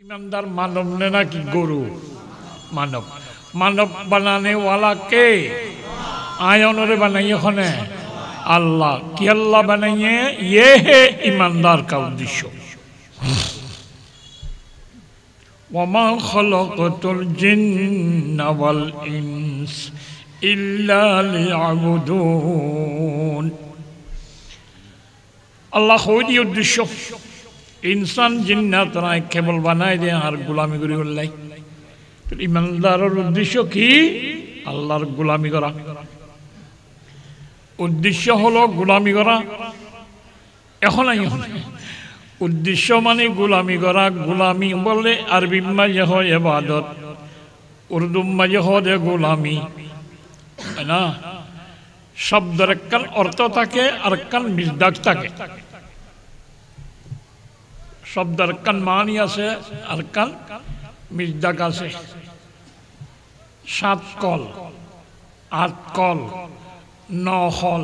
ইমানদার মানব নে নাকি গরু মানব মানব বানানে ওয়ালা কে আয়নরে বানাই ওখানে আল্লাহ কি আল্লাহ বানাইয়ে ইয়ে হে ইমানদার কা উদ্দেশ্য وما خلقت الجن والإنس إلا ليعبدون আল্লাহ হইদি উদ্দেশ্য ইনসান জিন্নাত রায় কেবল বানাই দে আর গোলামি করি উল্লাই ইমানদারের উদ্দেশ্য কি? আল্লাহর গোলামি করা। উদ্দেশ্য হলো গোলামি করা। এখন উদ্দেশ্য মানে গোলামি করা। গোলামি বললে আরবি মাঝে হয় এবাদত উর্দু মাঝে হয় গোলামি। না? শব্দের একখান অর্থ থাকে আর একখান মিজদাক থাকে। শব্দের একখান মানি আছে আর একখান মিজদাক আছে। সাত কল, আট কল, ন হল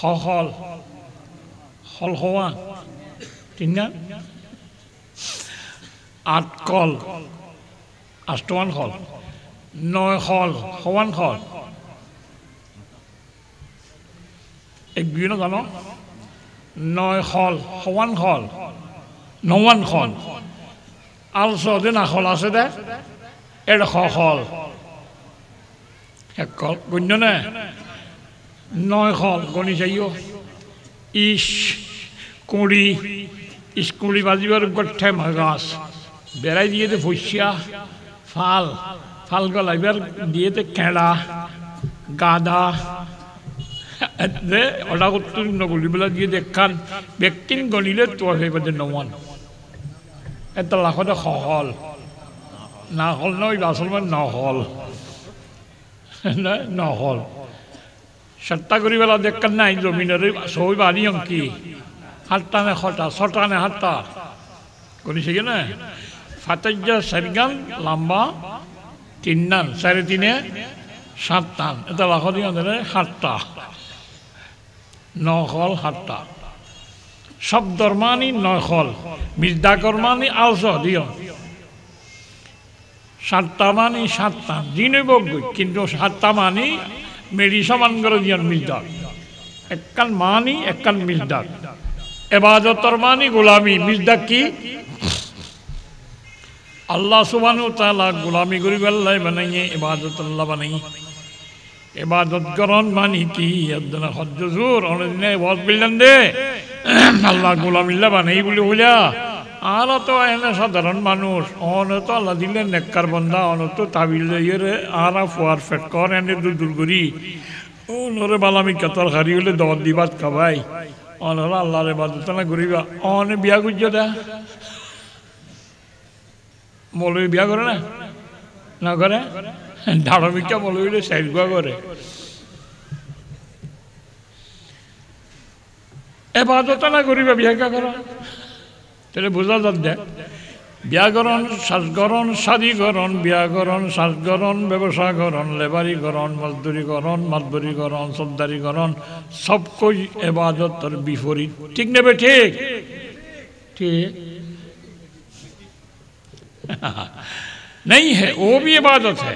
হল হল হওয়া, ঠিক না? আট কল আষ্টমান হল, নয় হল, হওয়ান হল। এক বিভিন্ন জানো? নয় হল, হওয়ান হল। নওয়ান হল আলসো যে না হল আছে দে? এর হল এক কল গণ্য নে? নয় হল গণি যাইও ইস কুড়ি স্কুলি বাজিবার গঠে মাগাস বেড়াই দিয়ে দে ভুসিয়া ফাল। ফাল গলাইবার দিয়ে দে কেঁড়া। গাদা। ওটা উত্তীর্ণ গলিবেলা দিয়ে দেখান ব্যক্তিন গলিলে তো সেইবাদে নমান এটা লাখতে সহল না হল নয় আচলতে নহল নহল চেষ্টা কৰি পেলাই দেখান নাই জমিনৰে চৈ বাঢ়ি অংকি সাতটা নে ছটা ছটা নে সাতটা কৰিছে কি না ফাটাজ্য চাৰিগান লাম্বা তিননান চাৰি তিনে সাতটান এটা লাখত সাতটা নহল সাতটা। শব্দর মানি নহল মির্দাকর মানি আলস দিও সাতটা মানি সাতটা। দিনে বকবই কিন্তু সাতটা মানি মেরি সমান করে দিয়ন মির্দাক একখান মানি, একখান মির্দাক এবাদতর মানি গোলামি। মির্দাক কি? আল্লাহ সুবানু তালা গোলামি করি বেল্লাই বানাইয়ে, এবাদত আল্লাহ বানাই এবাদত করন মানি কি একদিনে হজ্জ জোর অনেকদিনে ওয়াজ বিললেন দে আল্লাহ গোলামিল্লা বানাই বলে হইলা আর তো এনে সাধারণ মানুষ অন তো আল্লাহ দিলে নেককার বন্ধা অন তো তাবিল ইয়ে আর ফুয়ার ফেট কর এনে দূর দূর করি ওনরে বালামি কাতার হারি হলে দর দিবাত খাবাই অনরা আল্লাহরে বাদত না করিবা অনে বিয়া গুজ দা মৌলবী বিয়া করে না না করে ধারামিকা মৌলবীলে সাইড গুয়া করে এবাদত না করিবা বিয়া করা তাহলে বোঝা যাক দেখ ব্যাকরণ শ্বাসকরণ সাদীকরণ ব্যাকরণ শ্বাসকরণ ব্যবসাকরণ লেবারিকরণ মজদুরিকরণ মাতবরীকরণ সর্দারিকরণ সবকই এবাদতর বিপরীত ঠিক নেবে ঠিক ঠিক नहीं है वो भी इबादत है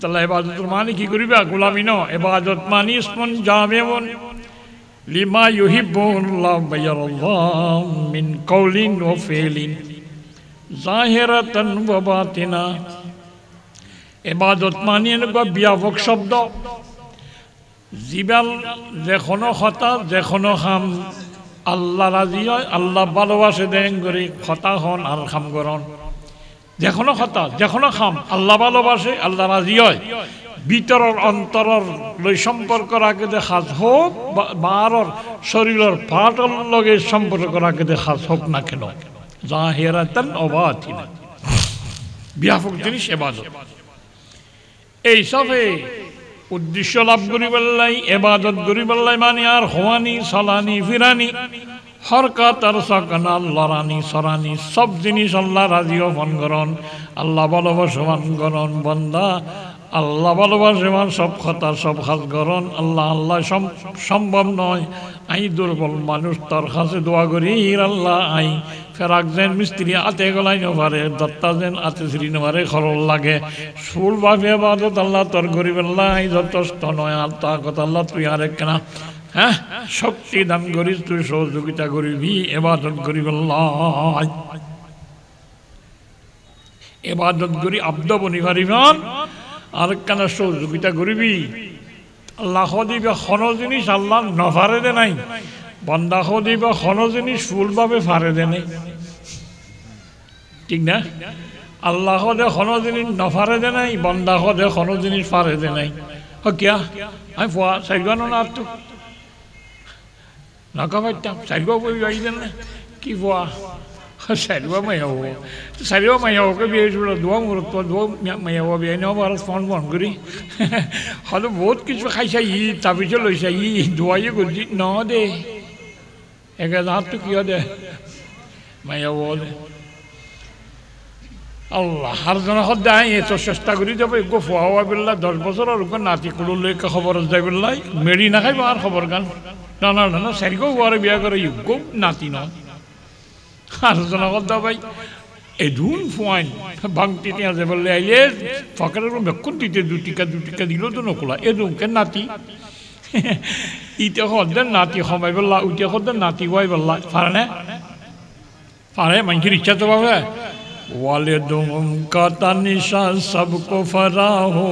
তাহলে এবাদত মানে কি করিবা? গোলামি ন এবাদত মানি স্মন জামেমন লিমা ইউহিব্বুল্লাহ বায়ারাল্লাহ মিন কওলিন ওয়া ফিলিন। জাহিরাতান ওয়া বাতিনা। এবাদত মানি এনেকুৱা ব্যাপক শব্দ। যিবাল যেখনো হতা, যেখনো খাম। আল্লাহ রাজি হয়, আল্লাহ ভালোবাসে দেন করে হতা হন আর খাম করন যেখনো হতা যেখনো খাম, আল্লাহ ভালোবাসে, আল্লাহ রাজি হয়। ভিতৰৰ অন্তৰৰ লৈ সম্পৰ্ক ৰাখে যে সাজ হোক বাৰৰ শৰীৰৰ পাটৰ লগে সম্পৰ্ক ৰাখে যে সাজ হোক না কেন। জাহেরাতান অবাথিনা ব্যাপক জিনিস এবাদত। এই সবে উদ্দেশ্য লাভ করি পেলাই এবাদত করি পেলাই মানে আর হোয়ানি সালানি ফিরানি হরকাত আর সাকানা লড়ানি সরানি, সব জিনিস আল্লাহ রাজিও মন করন আল্লাহ ভালোবাসে মান করন বন্দা। আল্লাহ ভালোবাসে মান, সব কথা, সব কাজ করন আল্লাহ আল্লাহ সম্ভব নয়। আই দুর্বল মানুষ, তার কাছে দোয়া করি আল্লাহ, আই। ফেরাক যেন মিস্ত্রি আতে গলাই নভারে দত্তা যেন আতে শ্রী নভারে খরল লাগে। সুল ভাবে বাদত আল্লাহ তোর গরিব আল্লাহ যথেষ্ট নয়, আর তাকত আল্লাহ তুই আর কেনা হ্যাঁ? শক্তি দান করিস, তুই সহযোগিতা করিবি, এবাদত করিব এবাদত করি আব্দ বনি পারিবান আর কেন সহযোগিতা করিবি? আল্লাহ দিবে খন জিনিস, আল্লাহ নফারে দে নাই। বন্দা দিবে খন জিনিস ফুলভাবে ফারে দে নাই। ঠিক না? আল্লাহ দে খন জিনিস, নফারে দে নাই, বন্দা দে খন জিনিস, ফারে দে নাই। কিয়া? আমি ফুয়া চাইগানো না তো। 나가봤다. 살고보이 와이잖아. 기부아. 살고 마요. 살고 마요. 그 비에줄로 도와 물었다. 도와 마요. 비에 너바라 스폰 본 그리. 하도 বহুত কিছু খাইছা ই তাবিজ লৈছা ই দোৱাই গজি ন দে একে হাতটো কিয় দে মায়া বল আল্লাহ হাৰজনে সদায় এইটো চেষ্টা কৰি যাব একো ফুৱা বিল্লা দহ বছৰৰ নাতি কুললৈকে খবৰ যাই বিল্লাই মেৰি নাখাই আৰু খবৰ গান না না না চারিগো হুয়ারে বিয়া করে ইগো নাতি ন আলোচনা করতে ভাই। এদুন ফুয়াইন ভাঙতি তিয়া যে বললে, আইলে ফকারের বেক্ষণ দিতে দু টিকা দু টিকা দিল তো নকলা। এদুমকে নাতি। ইতে হদ্দের নাতি সমাই বললা উঠে হদ্দের নাতি হওয়াই বললা। পারে না? পারে মানুষের ইচ্ছা তো পাবে। ওয়ালে দুম কাতা নিশা সবকো ফরা হো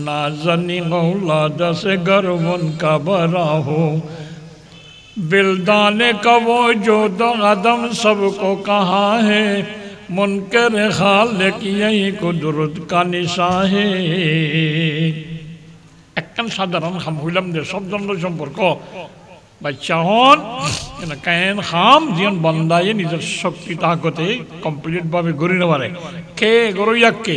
না জানি মৌলা দশে গরমন का बरा हो बिलदान का वो जो दो कदम सबको कहा है मुनकर खालिक यही कुदरत का निशा है একখান সাধারণ খাম হইলাম যে সব জন্য সম্পর্ক বাচ্চা হন কেন খাম যিন বন্দায় নিজের শক্তি তাকতে কমপ্লিট ভাবে গড়ি নেবারে কে গরইয়া কে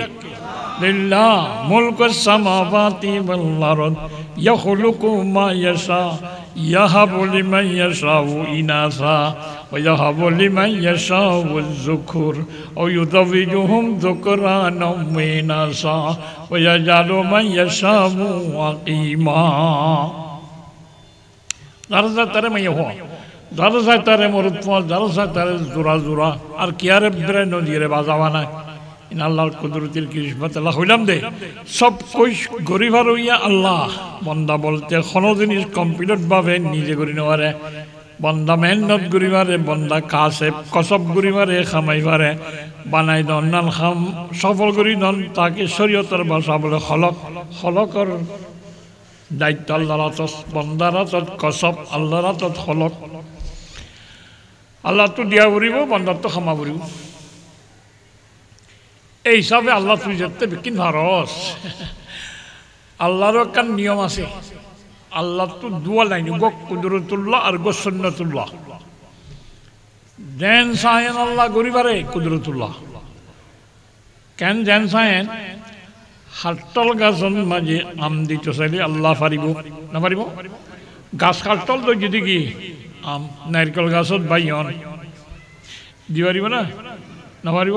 للہ ملک السماوات والارض یخلق ما یشا یہب لمن یشاء اناثا ویہب لمن یشاء الذکر، او یزوجہم ذکرانا ویناسا ویجعل من یشاء عقیما۔ درجہ تر میں هو ہوا۔ درجہ تر مرتفع درجہ تر زورا زورا۔ ار کیا رب برنو دیرے بازاوانا আল্লাহর কুদরতির কিসমত আল্লাহ হইলাম দে। সব কইস গরিবার হইয়া আল্লাহ। বন্দা বলতে কোনো জিনিস কমপ্লিট ভাবে নিজে করি নেওয়ারে। বন্দা মেহনত করিবারে বন্দা কাছে কসব করিবারে খামাইবারে বানাই দন নান খাম, সফল করি দন তাকে শরীয়তের ভাষা বলে খলক খলকর দায়িত্ব আল্লাহ রাতত বন্দার রাতত কসব আল্লাহ রাতত খলক আল্লাহ তো দিয়া বুড়িব বন্দার তো খামা বুড়িব এই হিসাবে আল্লাহ তুই যেতে বিকিন ভারস আল্লাহরও একটা নিয়ম আছে। আল্লাহ তো দুয়া লাইন, গো কুদরতুল্লাহ আর গো সন্ন্যতুল্লাহ জেন সাহেন আল্লাহ গরিবারে কুদরতুল্লাহ। কেন জেন সাহেন হাটল গাছন মাঝে আম দিতে চাইলে আল্লাহ পারিব না পারিব গাছ কাটল তো যদি কি? আম, নারকেল গাছত বাইন দি না? না পারিব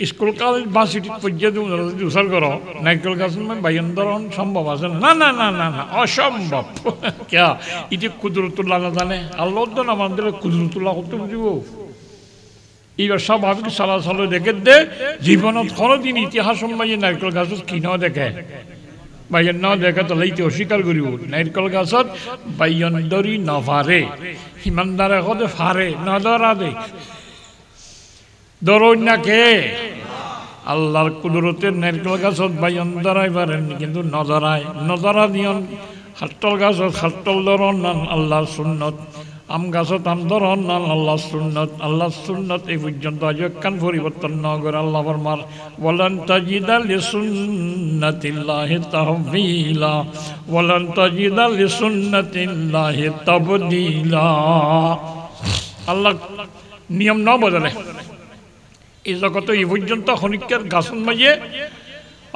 স্কুল কলেজ বা সিটি পর্যায়ে উসার করো নারকেল গাছ বাইন ধরন সম্ভব আছে না না না না না অসম্ভব ক্যা ইটি কুদরতুল্লাহ না জানে আল্লাহ তো আমাদের কুদরতুল্লাহ করতে বুঝিব এইবার স্বাভাবিক চলাচল দেখে দে জীবনত কোনোদিন ইতিহাস সম্বন্ধে নারকেল গাছত কিনাও দেখে বাইয়ন ন দেখে তাহলে ইতি অস্বীকার করিব নারকেল গাছত বাইয়ন দরি নফারে ইমানদারে কদে ফারে নদরা দে দরণ্যাকে আল্লাহর কুদরতের নারকেল গাছত বাইয়ন দরাই পারেন, কিন্তু নজরায় নজরা দিয়ন। হাট্টল গাছত হাট্টল ধরন নান আল্লাহর সুন্নত। আম গাছত আম ধরন নান আল্লাহ সুন্নত। আল্লাহ সুন্নত এই পর্যন্ত আজ কান পরিবর্তন করে আল্লাহ ফরমার বলেন তাজিদা লি সুন্নাতিল্লাহি তাহবিলা বলেন তাজিদা লি সুন্নাতিল্লাহি তাবদিলা। আল্লাহ নিয়ম ন বদলে। এই জগত এই পর্যন্ত খনিকের গাছন মাঝে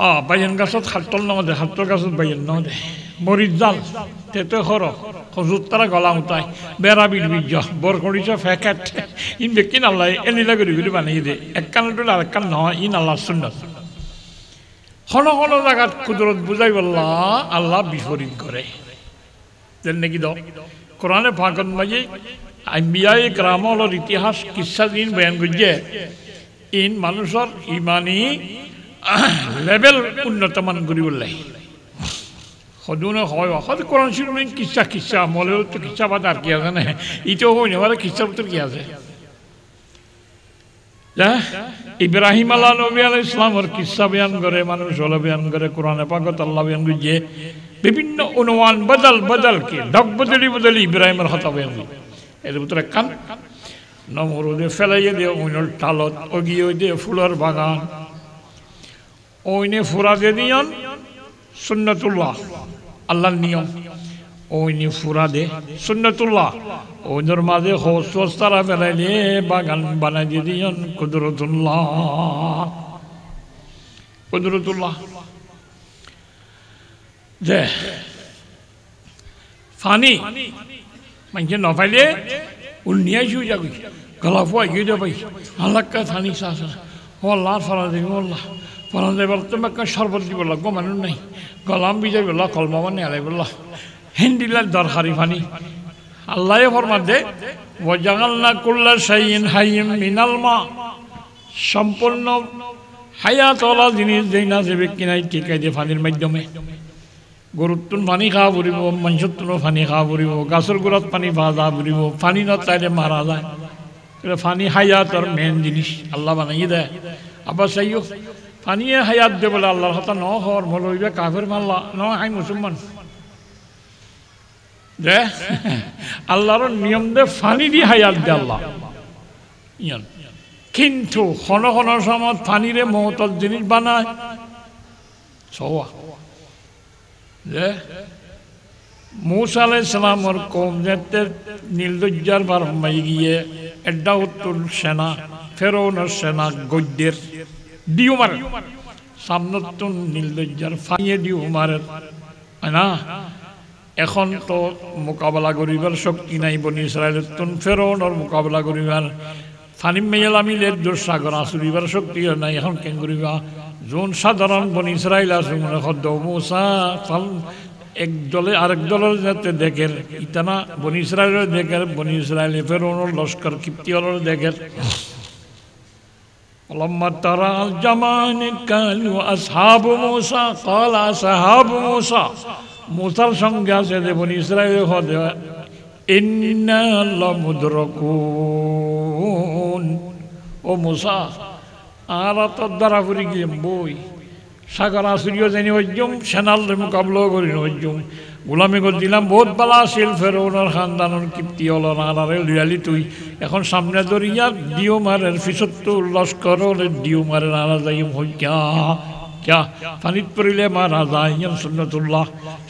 অ বাইন গাছত হাতল নদে হাতল গাছত বাইন নদে মরিচ জাল, তেতে খর খজুর তারা গলা উঠাই বেড়া বিল বীর্য বর করিছ ফেকেট, ইন বেকি নাল্লাই এনিলা করি করি বানিয়ে দে এক কান টুলে আর কান নহয় ইন আল্লাহ সুন্দর হন হন জায়গাত কুদরত বুঝাই বললা, আল্লাহ বিপরীত করে যেন নাকি দ কোরআনে ফাঁকন মাঝে আম্বিয়াই গ্রামলর ইতিহাস কিসা দিন বয়ান করছে ইন মানুষের ইমানি লেভেল উন্নতমান করি বললাই সদুনে হয় সদ কোরআন শিরুন কিসা কিসা মলেও তো কিসা বাদ আর কি আছে না? ইটো হই না মানে কিসার উত্তর কি আছে? যা, ইব্রাহিম আল্লাহ নবী আলাই ইসলামের কিসা বয়ান করে, মানুষ হলো বয়ান করে, কোরআনে পাগত আল্লাহ বয়ান করছে বিভিন্ন অনুমান, বদল বদল কি ডক বদলি বদলি ইব্রাহিমের হতা বয়ান এর ভিতরে কান নমরুদে ফেলাইয়ে দিয়ে ওইনর টালত অগিয়ে দিয়ে ফুলের বাগান। ওইনে ফুরা দিয়ে দিয়ন সুন্নতুল্লাহ, আল্লাহর নিয়ম। ওইনি ফুরা দে সুন্নতুল্লাহ ওইদের মাঝে হোস তারা বেড়াইলে বাগান বানাই দিয়ে দিয়ন কুদরতুল্লাহ। কুদরতুল্লাহ। যে, ফানি মানুষে নফাইলে যাবি গলা ফুয়া গিয়ে যাবি আল্লাহকে থানি সাস ও আল্লাহ ফলা দেবি আল্লাহ ফলা দেবার তুমি একটা শরবত দিব গো মানুষ নাই গলাম বিজয় বললা কলমা মানে আলাই বললা হিন্দিলার দরকারি ফানি আল্লাহ ফরমার দে ওয়াজাগালনা কুল্লা শাইইন হাইয়িম মিনাল মা সম্পূর্ণ হায়াতলা জিনিস যেই না যে নাই টিকাই দিয়ে ফানির মাধ্যমে গরুর তুন পানী খাওয়া ফুৰিব মনুষ্যৰ তুনো পানী খাওয়া ফুৰিব গাছৰ গুড়াত পানী ভাজা ফুৰিব পানী নতাইলে মারা যায়। পানী হায়াতর মেন জিনিস, আল্লাহ বানাই দেয় আবার চাইও পানিয়ে হায়াত দে আল্লাহর কথা ন হর মলইবে কাফের মাল্লা, ন হাই মুসলমান যে আল্লাহর নিয়ম দে, পানি দিয়ে হায়াত দে আল্লাহ। কিন্তু খন খন সময় পানিরে মহতর জিনিস বানায়। সওয়া যে মুসা আলাই সালামর কম যেতে নীলদজ্জার বার মাই গিয়ে এড্ডা উত্তর সেনা ফেরোনের সেনা গদ্যের সামনতুন ফাইয়ে না এখন তো মোকাবেলা করিবার শক্তি নাই বনি ইসরায়েলের তুন ফেরোনের মোকাবেলা করিবার ফানি মেয়েলা মিলে দুঃসাগর আসুরিবার শক্তি নাই, এখন কেন করিবা? যোন সাধারণ বনি ইসরায়েল আছে মনে হদ্দ মৌসা ফাল এক দলে আরেক দলের যাতে দেখের ইতানা বনি ইসরায়েলের দেখের বনি ইসরায়েল ফেরোনের লস্কর কিপ্তিয়লের দেখের ولما ترى الجمان قالوا أصحاب موسى قال أصحاب موسى موسى সঙ্গে আছে যে বনি ইসরায়েল হদে ইন্না লামুদরাকুন দ্বারা ফুরি গিয়ে বই। সাগর আসুরিও জানি হজ্জুম সেনাল মোকাবলাও করি হজ্জুম গোলামি করে দিলাম, বহুত বালা আছিল ফেরোনার খানদানোর কীর্তি হল নারে লিয়ালি তুই। এখন সামনে ধরিয়া ডিও মারের পিছত তো লস্কর ডিও মারের আনা যাই হইয়া। ক্যা পানিত পড়িলে মারা যায় ইয়ান সুন্নতুল্লাহ,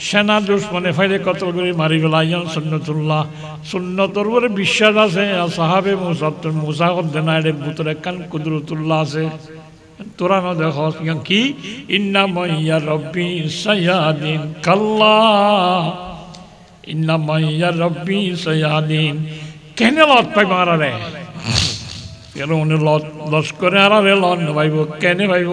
সেনা দুশ্মনে ফাইলে কতল করে মারি গেলা ইয়ান সুন্নতুল্লাহ। সুন্নতর উপরে বিশ্বাস আছে সাহাবে মুসাত্তর মুসা করতে না এটা বুতরে কান কুদরতুল্লাহ আছে। তোরা না দেখ কি? ইন্না মাইয়া রব্বি সয়াদিন কাল্লা। ইন্না মাইয়া রব্বি সয়াদিন। কেন লত পাই মারা রে কেন উনি লত লস্করে আর রে লত ভাইব কেনে ভাইব?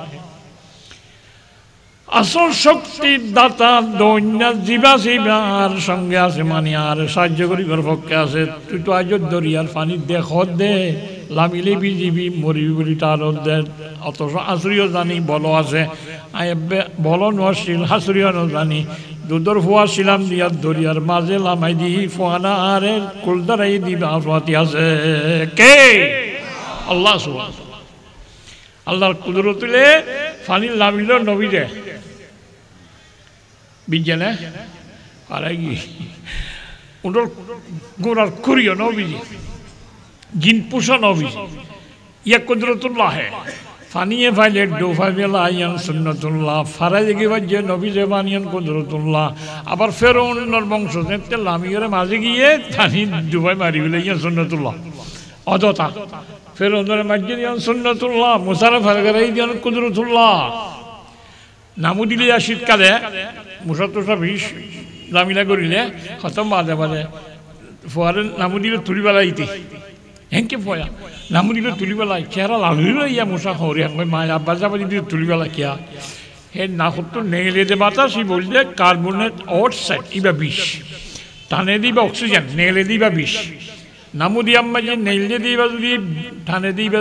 আসল শক্তি দাতা দৈন্য জীবা জীবার সঙ্গে আছে মানে আর সাহায্য করিবার পক্ষে আছে। তুই তো আজ দরিয়ার পানি দেখ দে, লামিলে বিজিবি মরিবি বলি তার দে। অথচ আশ্রয় জানি, বল আছে। বল নছিল হাসুরিও জানি। দুধর ফুয়া ছিলাম দিয়া দরিয়ার মাঝে লামাই দি, ফুয়ানা আরে কুলদারাই দিবা আফাতি আছে। কে? আল্লাহ সুয়া আল্লাহর কুদরতুলে ফানি লামিল নবী দে। আর কি ওটার গোড়ার করিও নবীজি জিন পুষো নবীজি ইয়া কুদরতুল্লাহ হে ফানিয়ে ফাইলে ডোফা বেলা আইয়ান সুন্নতুল্লাহ ফারাই দেখি যে নবী যে বানিয়ান কুদরতুল্লাহ আবার ফেরৌনের বংশ যেতে লামিয়ের মাঝে গিয়ে থানি ডুবাই মারি ফেলে ইয়ান সুন্নতুল্লাহ অযথা ফেরৌনের মাঝে দিয়ান সুন্নতুল্লাহ মুসারা ফারগারাই দিয়ান কুদরতুল্লাহ নামু দিলে আর শীতকালে মুসা টুসা বিষ জামিলা করিলে খতম বাজে বাজে ফোয়ারে নামু দিলে তুলি বেলাইতে হেঁকে ফয়া নামু দিলে তুলি বেলাই চেহারা লালুই ইয়া মুসা হরি হাঙ্গই মা আব্বা যাবা দিলে তুলি বেলা কিয়া। হে না করতো নেলে দে বাতাস ই বললে কার্বনেট আউটসাইড ইবা বিষ। টানে দিবা অক্সিজেন, নেলে দিবা বিষ। নামু দি আম্মা যে নেলে দিবা যদি টানে দিবা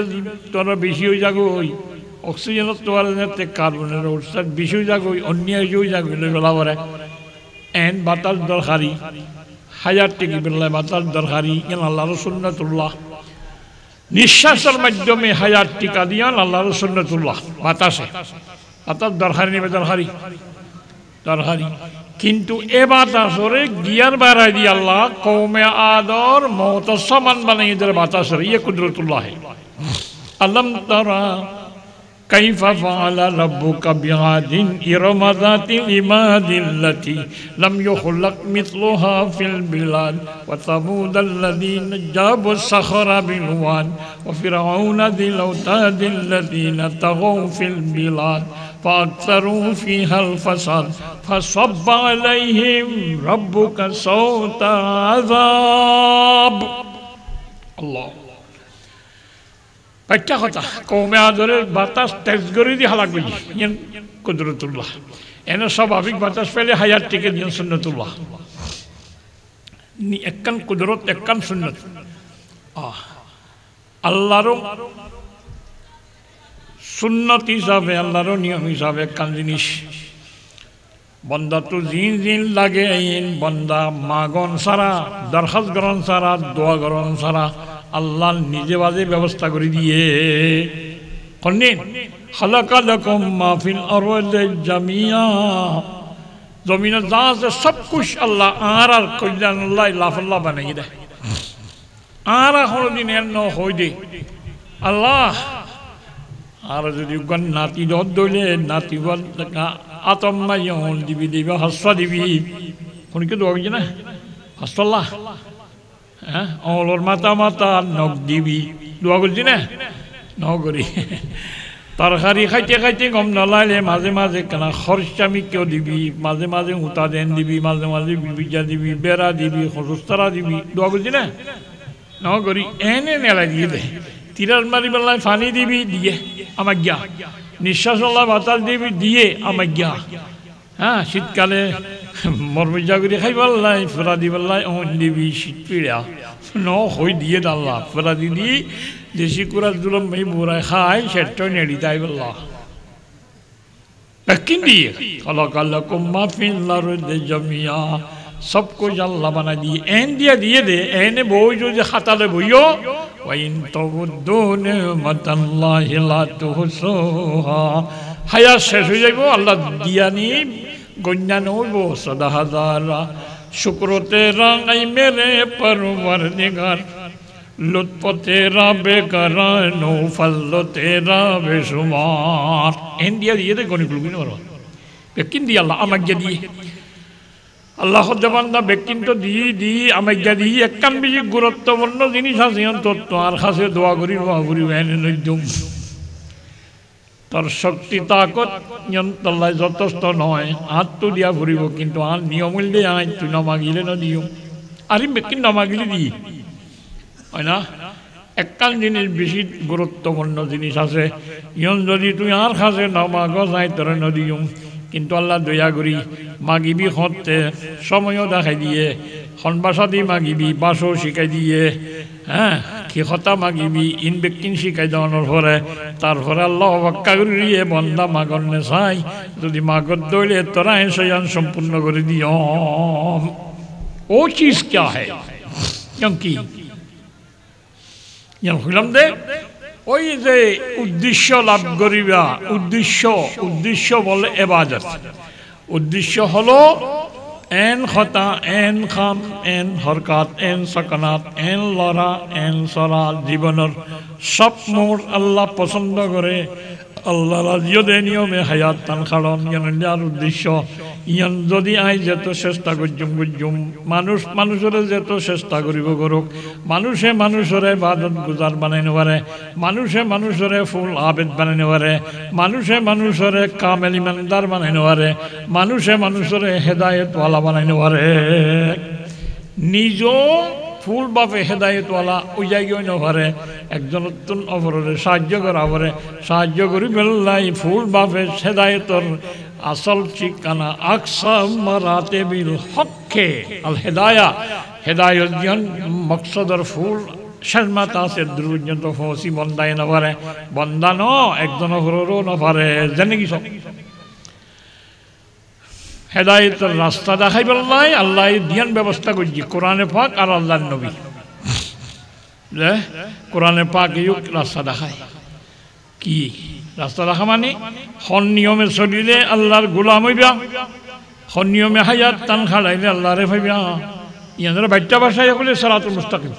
তোরা বেশি হয়ে যাগো ওই অক্সিজেনত তে কার্বনের অক্সাইড বেশি হয়ে যাগো অন্য হয়ে যাগো বেলা পরে। এন বাতাস দরকারি, হাজার টিকি বেলায় বাতাস দরকারি, কেন আল্লাহর সুন্নতুল্লাহ। নিঃশ্বাসের মাধ্যমে হাজার টিকা দিয়ান আল্লাহর সুন্নতুল্লাহ, বাতাসে। বাতাস দরকারি নেবে, দরকারি। দরকারি। কিন্তু এ বাতাসরে গিয়ার বেড়াই দিয়ে আল্লাহ কৌমে আদর মত সমান বানিয়ে দেয় বাতাসরে ইয়ে কুদরতুল্লাহ। আলম তারা كيف فعل ربك بعاد إرم ذات العماد التي لم يخلق مثلها في البلاد وثمود الذين جابوا الصخر بالواد وفرعون ذي الأوتاد الذين طغوا في البلاد فأكثروا فيها الفساد فصب عليهم ربك صوت عذاب. الله. একটা কথা। কৌমে আদরের বাতাস তেজ করে দিয়ে হালাক এনে স্বাভাবিক বাতাস পেলে হাজার টিকে দিয়ে সুন্নতুল্লাহ। একখান কুদরত, একখান সুন্নত। আল্লাহরও সুন্নত হিসাবে নিয়ম হিসাবে একখান জিনিস। বন্দা তো জিন জিন লাগে বন্দা মাগন সারা, দরখাস্ত গ্রহণ সারা, দোয়া গ্রহণ সারা। আল্লাহ নিজে বাজে ব্যবস্থা করে দিয়ে। কন্যেন খালাকা লকম মাহফিল জামিয়া। জমিনে যা আছে সব কুশ আল্লাহ আর আর কল্যাণ আল্লাহ লাফাল্লাহ বানাই দেয়। আর এখন দিন এন্ন হই দে। আল্লাহ, আর যদি নাতি দর দইলে, নাতি বল আতম্মা দিবি দিবি হস্ত দিবি। কোনকে দোয়া না? হস্তল্লাহ হ্যাঁ? অমলোর মাতা মাতা নখ দিবি। দোয়া করছি না? ন করি। তরকারি খাইতে খাইতে গম নলাইলে মাঝে মাঝে কেনা খরচামি কেউ দিবি? মাঝে মাঝে উতা দেন দিবি মাঝে মাঝে বিবিজা দিবি বেড়া দিবি খরস্তারা দিবি। দোয়া করছি না? ন করি। এনে নেলা দিয়ে দে। তিরার মারি বেলায় ফানি দিবি, দিয়ে। আমার গিয়া। নিঃশ্বাস বাতাস দিবি, দিয়ে। আমার গিয়া। হ্যাঁ শীতকালে মরমিজা করে খাই পাল্লাই ফেরা দি পাল্লাই অন দিবি শীত পিড়া। ন হই দিয়ে ডাল্লা ফেরা দি দেশি কুড়া দুলম ভাই বুড়ায় খাই সেটাই নেড়ি তাই বললা। কিন দিয়ে খলক আল্লাহ কুম্মা ফিল্লার জমিয়া। সব কুছ আল্লাহ বানা দিয়ে, এন দিয়ে দিয়ে দে, এনে বই যদি খাতালে বইও ওয়াইন তবুদ্দুন মাতাল্লাহি লা তুহসুহা। হায়াত শেষ হয়ে যাইব, আল্লাহ দিয়ানি গন্যা নইব সদা হাজারা শুক্র তেরা আই মেরে পরবর নিগার লুৎফ তেরা বেকার নৌফল তেরা বেসুমার এন দিয়া দিয়ে দে গণিত লুকিন বেকিন দিয়ে আল্লাহ আমাকে দিয়ে আল্লাহ জবান্দা বেকিন তো দিয়ে দি আমাকে দিয়ে একখান বেশি গুরুত্বপূর্ণ জিনিস আছে তত্ত্ব আর কাছে দোয়া করি দোয়া করি এনে নইজুম তার শক্তি, তাকত নিয়ন্ত্রণায় যথেষ্ট নয়। হাতটো দিয়া ফুরিব কিন্তু আর নিয়মিল দিয়ে আই তুই নমাগিলে নদিও। আর নমাগিলে দি। হয় না? একখান জিনিস বেশি গুরুত্বপূর্ণ জিনিস আছে। ইয়ন যদি তুই আর খাসে নমাগ যাই তোরে নদিও। কিন্তু আল্লাহ দয়া করি মাগিবি হতে সময়ও দেখাই দিয়ে। সনবাসা দি মাগিবি, বাসও শিখাই দিয়ে। হ্যাঁ কি হতা মাগিবি ইন বেকিন শিকাই দেওয়ানোর পরে তারপরে আল্লাহ হক্কা বন্দা মাগর নে চাই যদি মাগর দইলে তোরা এসাইয়ান সম্পূর্ণ করে দিও ও চিজ ক্যা হ্যাঁ কি? হইলাম দে। ওই যে উদ্দেশ্য লাভ করিবা, উদ্দেশ্য উদ্দেশ্য বলে এবাজত উদ্দেশ্য হলো এন খতা এন খাম এন হৰকাত এন চকনাত এন লৰা এন চৰা জীৱনৰ সব মোৰ আল্লাহ পচন্দ কৰে। আল্লাহ রাজিও দে নিয়মে হায়াত তান খাড়ন আর উদ্দেশ্য। ইয়ান যদি আই যেত চেষ্টা করজুম করজুম মানুষ মানুষের যেত চেষ্টা করিব করুক। মানুষে মানুষরে বাদত গুজার বানাই পারে মানুষে মানুষরে ফুল আবেদ বানাই পারে মানুষে মানুষরে কামেল ইমানদার বানাই পারে মানুষে মানুষরে হেদায়তওয়ালা বানাই পারে নিজ ফুল বাপে হেদায়তওয়ালা ওই জায়গায় নভারে একজন অপরের সাহায্য করা পরে। সাহায্য করি বেল্লাই ফুল বাপে হেদায়তর আসল ঠিকানা আকসা মারাতে বিল হককে, আল হেদায়া। হেদায়ত জন মকসদর ফুল শর্মাতা আছে দুর্জন্ত ফসি বন্দায় নভারে বন্দা ন, একজন অপরেরও নভারে জানে কি সব। হেদায়তের রাস্তা দেখাই বললাই আল্লাহ ধ্যান ব্যবস্থা করছি। কোরআনে পাক আর আল্লাহর নবী। কোরআনে পাক ইউক রাস্তা দেখায়। কি? রাস্তা দেখা মানে? হন নিয়মে চলিলে আল্লাহর গোলাম হইবা। হন নিয়মে হায়াত টান খাড়াইলে আল্লাহরে ভাইবা ইয়াদের বাচ্চা ভাষায় বলে সালাতুল মুস্তাকিম।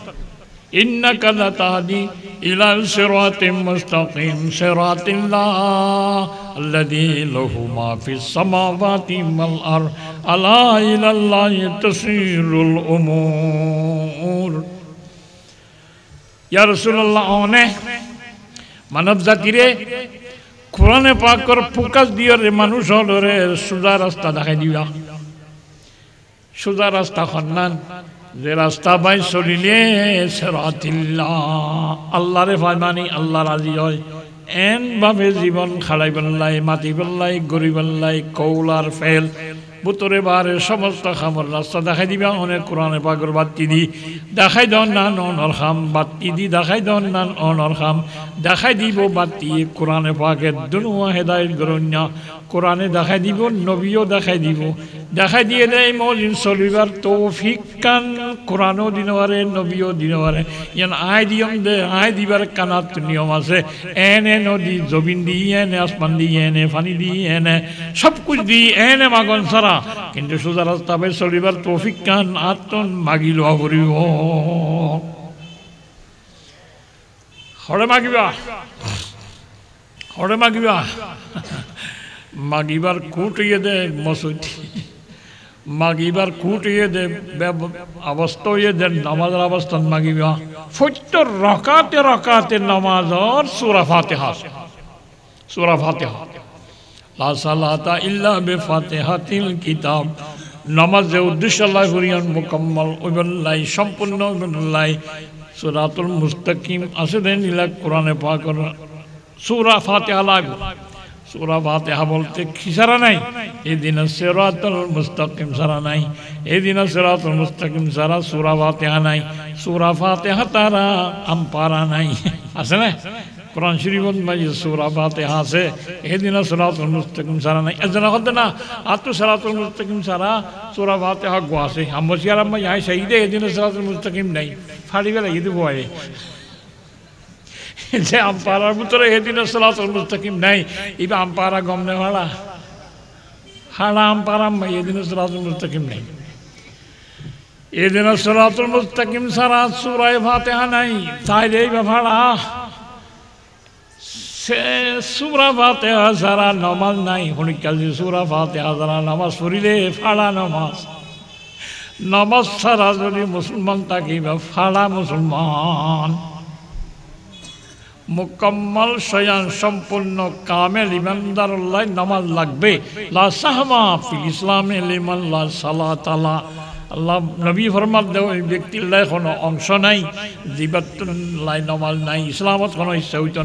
إنك لتهدي إلى صراط مستقيم صراط الله الذي له ما في السماوات والأرض ألا إلى الله تسير الأمور يا رسول الله অনেক মানব জাতিরে কোরআনে পাকর ফোকাস দিয়ে রে মানুষ হলরে সোজা রাস্তা দেখাই দিবা সোজা রাস্তা খন্নান যে রাস্তা পাই চলিলে আল্লাহরে ফাইমানি আল্লাহ রাজি হয়। এন ভাবে জীবন খাড়াই বেল্লাই মাতি বেল্লাই গরি বেল্লাই কৌলার ফেল, বুতরে বারে সমস্ত খামর রাস্তা দেখাই দিবা অনেক কোরআনে পাগর বাত্তি দি। দেখাই দন নান অনর খাম বাত্তি দি, দেখাই দন নান অনর খাম। দেখাই দিব বাত্তি কোরআনে পাকের দুনুয়া হেদায়ত গরণ্যা। কোরআনে দেখাই দিব, নবীও দেখাই দিব। দেখাই দিয়ে দেয় মজিন চলিবার তৌফিক কান, কোরআনও দিনবারে নবীও দিনবারে ইয়ান আয় দিয়ম দে, আয় দিবার কানাত নিয়ম আছে। এনে নদী জমিন দি, এনে আসমান দি, এনে ফানি দি, এনে সব কুছ দি, এনে মাগন সারা। কিন্তু সোজা রাস্তা পাই চলিবার তৌফিক কান আত্মন মাগি লোৱা কৰিব হৰে মাগিবা। হৰে মাগিবা। মাগিবার কুট ইয়ে দে মসুদি মাগিবার কুট ইয়ে দে অবস্থা ইয়ে দে নামাজের অবস্থান মাগিবা। ফত্য রকাতে রকাতে নামাজর সুরা ফাতেহা। সুরা ফাতেহা। লা সালাতা ইল্লা বে ফাতেহাতিল কিতাব। নামাজে উদ্দেশ্য আল্লাহ করিয়ান মুকম্মল ওইবল্লাই সম্পূর্ণ ওইবল্লাই সুরাতুল মুস্তাকিম আছে দেন ইলা কোরআনে পাকর সুরা ফাতেহা লাগু সুরা ফাতেহা বলতে কি সারা নাই? এই দিন সেরাতুল মুস্তাকিম সারা নাই। এই দিন সেরাতুল মুস্তাকিম সারা সুরা ফাতেহা নাই। সুরা ফাতেহা তারা আমপারা নাই। আছে না? কোরআন শরীফত মাঝে সুরা ফাতেহা আছে। এই দিন সেরাতুল মুস্তাকিম সারা নাই। এজন্য হতে না আর তো সেরাতুল মুস্তাকিম সারা সুরা ফাতেহা গো আছে। আমার সিয়ার আম্মা যাই সেই দে এই দিন সেরাতুল মুস্তাকিম নাই। ফাড়ি বেলা ঈদ বয়ে যে আমপারার ভিতরে এদিন সলাতুল মুস্তাকিম নাই, ইবা আমপারা গম নে হাড়া হাড়া আমপারাম এদিন সলাতুল মুস্তাকিম নাই। এদিন সলাতুল মুস্তাকিম সারা সুরায় ফাতেহা নাই। তাই রে ভাড়া সে সুরা ফাতেহা সারা নমাজ নাই। হনিকাল যে সুরা ফাতেহা সারা নামাজ পড়িলে ফাড়া নমাজ। নামাজ সারা যদি মুসলমান থাকিবা ফাড়া মুসলমান। মুকম্মল সয়ান সম্পূর্ণ কামেল ইমানদারুল্লাহ নামাজ লাগবে। লা সাহমা ফিল ইসলামে লিমান লা সালা তালা আল্লাহ নবী ফরমাত দেও এই ব্যক্তির লাই কোনো অংশ নাই জীবাত্লাই নামাজ নাই, ইসলামত কোনো ইচ্ছা হইত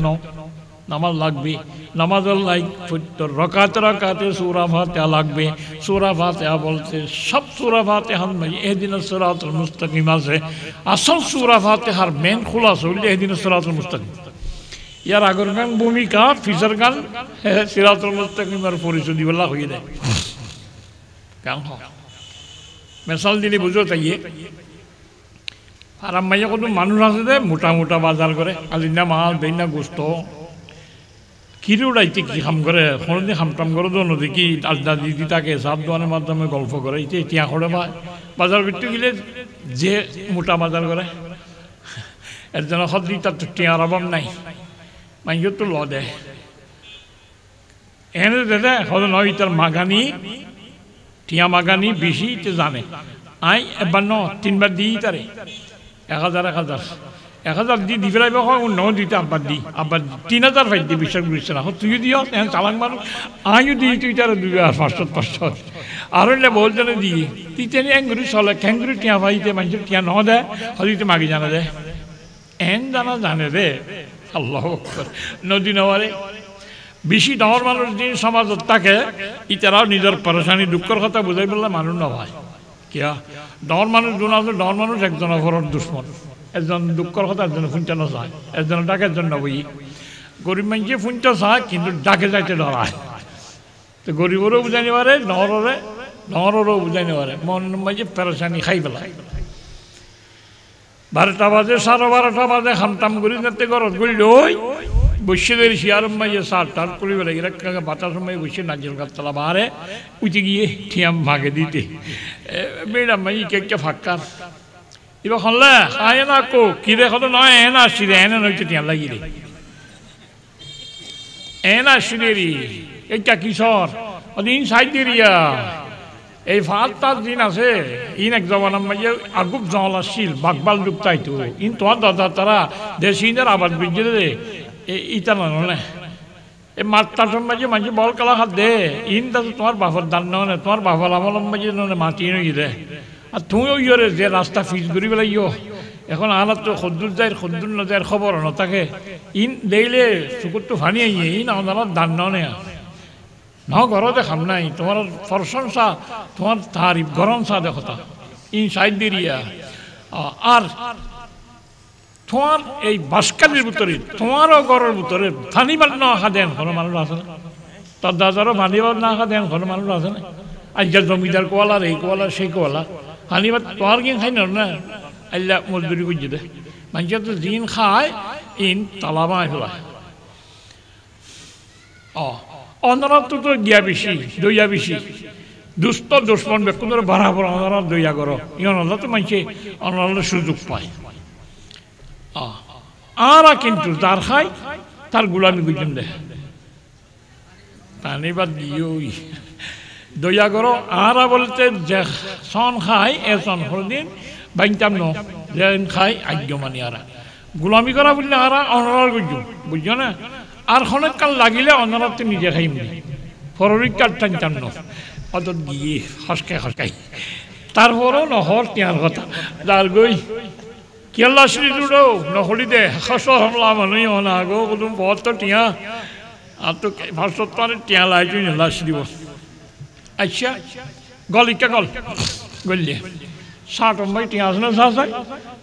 নামাজ লাগবে। নামাজের লাই রকাতে রকাতে সুরা ফাতেহা লাগবে। সুরা ফাতেহা বলতে সব সুরা ফাতেহার এদিন সুরাতুল মুস্তাকিম আছে। আসল সুরা ফাতেহার মেন খোলাস হইলে এদিন সুরাতুল মুস্তাকিম। ইয়ার আগর গান ভূমিকা, ফিচার গান সিরাতুল মুস্তাকিমের পরিচয় দিবলা হয়ে দেয় গান মেসাল দিলে বুঝো তাইয়ে। আরাম মাইয়া কত মানুষ আছে দে মোটা মোটা বাজার করে আলিনা মাছ বেইনা গোস্ত। কিরে উড়াইতে কি খাম করে কোনোদিন খামটাম করে তো কি আড্ডা দিদি তাকে সাপ দোয়ানের মাধ্যমে গল্প করে ইতে ইতিয়া করে বা বাজার করতে গেলে যে মোটা বাজার করে এর জন্য সদি তার তো টিয়ার অভাব নাই। মাইকে তো ল দে এনে দে দে হলো নয় তার মাগানি টিয়া মাগানি বেশি তো জানে আই এবার ন তিনবার দিই তারে এক হাজার এক হাজার এক হাজার দি দি পেলাই ন দিতে আব্বার দি আব্বার তিন হাজার ফাইট দি বিশ্বাস করিস না তুইও দিও এখন চালাক মানুষ আমিও দিই তুই তার দুই আর পাঁচশো পাঁচশো আর বহুত জনে দিই তুই তেনে এঙ্গুরি চলে খেঙ্গুরি টিয়া ভাইতে মানুষের টিয়া ন দেয় হয়তো মাগি জানা দেয় এন জানা জানে রে আল্লাহ। নদী নেওয়ারে। বেশি ডাঙর মানুষ দিন সমাজত থাকে, ইতারাও নিজের পরেশানি দুঃখের কথা বুঝাই বললে মানুষ নয় কিয়া? ডাঙর মানুষ যোন আছে ডাঙর মানুষ একজন অপরের দুশ্মন। একজন দুঃখের কথা, একজন ফুঞ্চানো চায় একজন ডাকে, একজন নবই গরিব মানুষে ফুঞ্চা চায়, কিন্তু ডাকে যাইতে ডরায় তো গরিবরও বুঝাইতে পারে নহররে নহরও বুঝাইতে পারে মন মাঝে পেরেশানি খাই পেলায়। বারোটা বাজে, সাড়ে বারোটা বাজে, খামতাম করি যাতে গরত গড়ি ওই। বসে ধরে শিয়ার মাইয়ে সার টার করি বেলা এরা কাকে বাতার সময় বসে নাজির গাছতলা বাহারে, উঠে গিয়ে ঠিয়াম ভাগে দিতে। বেড়া মাই কে ফাঁকার এবার হলে আয় না কো, কি রে হতো নয় এ না আসছি রে এনে নইতে টিয়া লাগি রে। এ না আসছি রে, এইটা কিশোর ওদিন সাইড দিরিয়া এই তার দিন আছে, ইন এক জমানার মাঝে আগুব জল আসছিল বাগবাল ডুবতাই তো ইন তোমার দাদা তারা দেশিনের আবাদ বিদ্যে দে ইটা না এই মাঠটার মাঝে মাঝে বল কালা হাত দে, ইন তাতে তোমার বাবার দান না তোমার বাবার আমল মাঝে নে মাটি নই দে। আর তুমিও ইয়ে যে রাস্তা ফিজ করি পেলাই ইয়, এখন আনার তো সদ্দুর যায় সদ্দুর না যায় খবর নথাকে। ইন দেইলে চকুরটো ফানি আইয়ে, ইন আমার দান নে ন ঘরতে খাম নাই। তোমার প্রশংসা তোমার তারিফ গরম চা দেখো তা ইন সাইড দিরিয়া আর তোমার এই বাসকালির ভিতরে তোমারও ঘরের ভিতরে ফানিবার না আশা দেন ঘর মানুষ আছে না? তার দাদারও ফানিবার না আশা দেন ঘর মানুষ আছে না? আজকাল জমিদার কোয়ালার এই কোয়ালার সেই কোয়ালা ফানিবার তোমার কি খাই না? আল্লাহ মজদুরি করছে দে। মানুষের তো দিন খায়, ইন তালামা ফেলায় অ অনারা তো দিয়া বেশি দইয়া বেশি দুষ্ট দুশ্মন ব্যক্তিদের বরাবর অনারা দইয়া করো ইয়ন তো মানছে অনারা সুযোগ পায়। আরা কিন্তু তার খাই তার গুলামি গুজন দে। পানি বাদ দিও। দইয়া করো আরা বলতে যে সন খাই এ সন হরদিন বাইনতাম ন, যেন খাই আজ্ঞ মানি আরা গুলামি করা বললে আরা অনারার গুজু বুঝছ না? আর কাল লাগিলে অনারত নিজে খাইম ফররিক কাল টানতাম ন। অত গিয়ে হসকে হসকাই। তারপরও নহর তিয়ার কথা। যার গই কেলা শ্রী দুডো, নহলি দে, হাস হামলা মানুষ হনা গো কুদুম বহুত তো টিয়া। আর তো ভাষত তো টিয়া লাইছুই নেলা শ্রী আচ্ছা গল ইকা গল। গলিয়ে ষাট অম্বাই টিয়া আছে না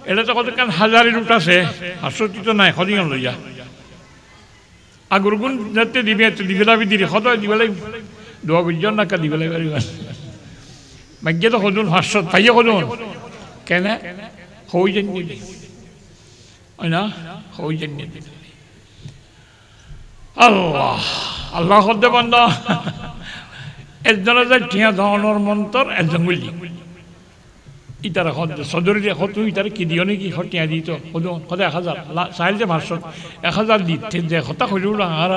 এটা তো কত কেন হাজারি রুট আছে। হাসতি তো নাই সদিঙ লইয়া আগৰ গুণ যাতে দিবি দিবে লাবি দিলি, সদায় দিব লাগিব। দোৱা গুজন নাকা দিব লাগিব। ভাগ্যটো সদুন হাস্যত পাইয়ে সদুন কেনে? হৈ যেন হয় না হৈ যেন দিবি আল্লাহ আল্লাহ শব্দ বন্ধ একজনে যে ঠিয়া ধৰণৰ মন্ত্ৰৰ একজন বুলি ইটার সদরি হতো ইটার কি দিও নাকি? হটিয়া দিত হতো সদায় এক হাজার চাইল যে ভাষত এক হাজার দিতে যে হতা হইলেও না আর